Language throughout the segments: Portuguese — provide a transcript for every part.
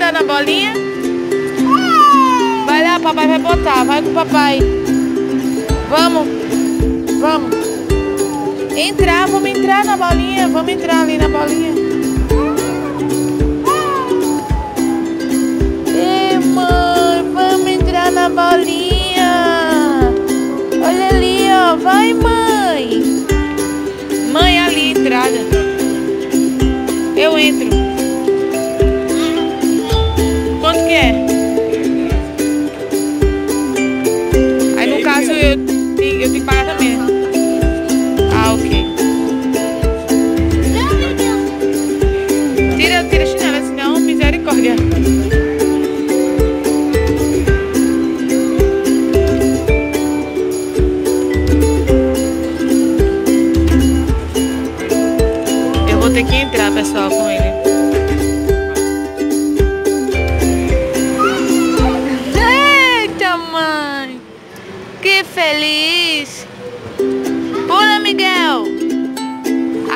na bolinha? Vai lá, papai vai botar. Vai com o papai. Vamos. Vamos. Entrar, vamos entrar na bolinha. Vamos entrar ali na bolinha. Ei, mãe, vamos entrar na bolinha. Olha ali, ó. Vai, mãe. Mãe, ali, entrada. Eu entro. Né? Ah, ok. Tira, tira a chinela, senão misericórdia. Eu vou ter que entrar, pessoal, com ele. Feliz! Pula, Miguel!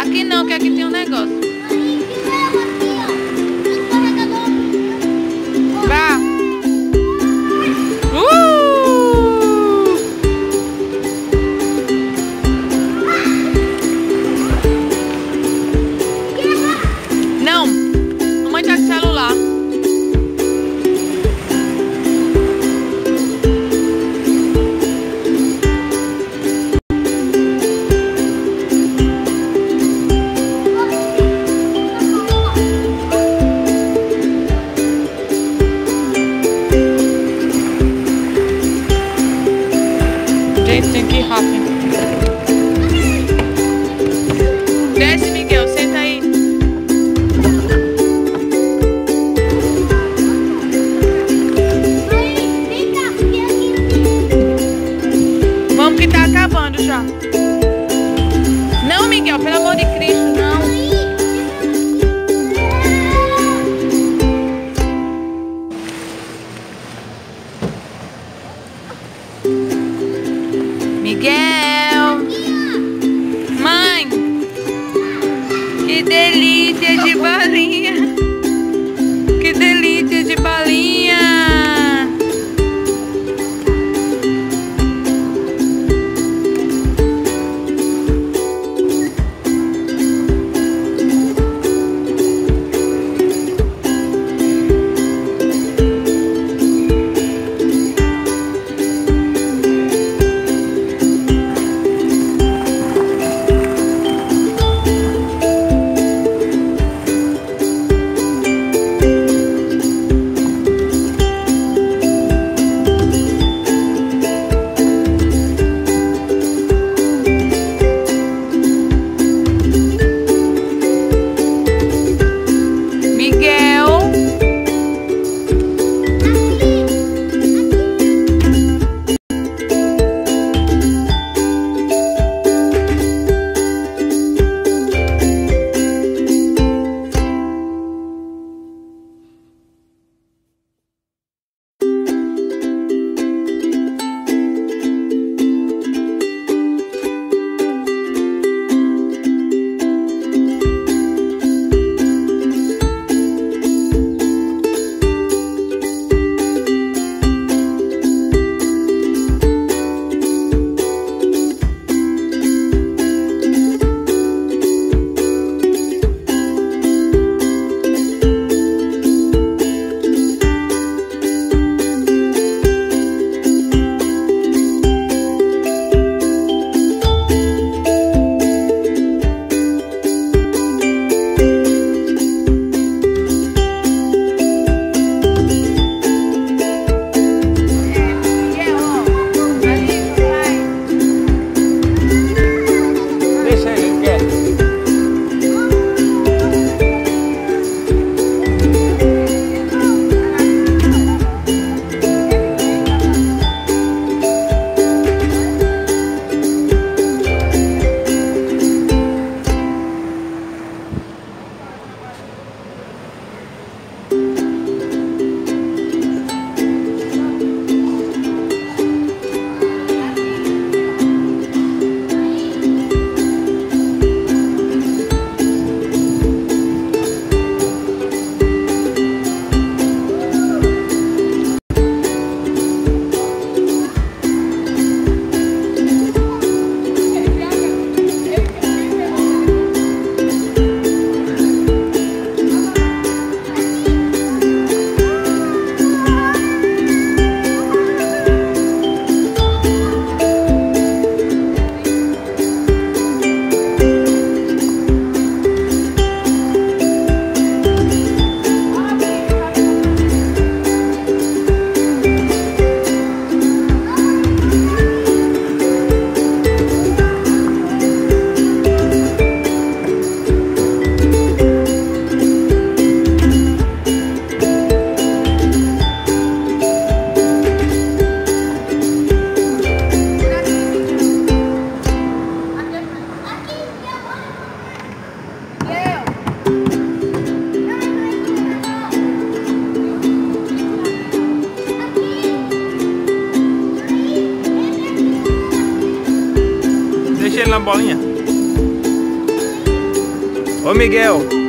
Aqui não, que aqui tem um negócio. Gente, tem que ir rápido. Desce, Miguel, senta aí. Vamos que tá acabando já. Miguel. Mãe. Que delícia de balinha. Que delícia bolinha. Ô Miguel.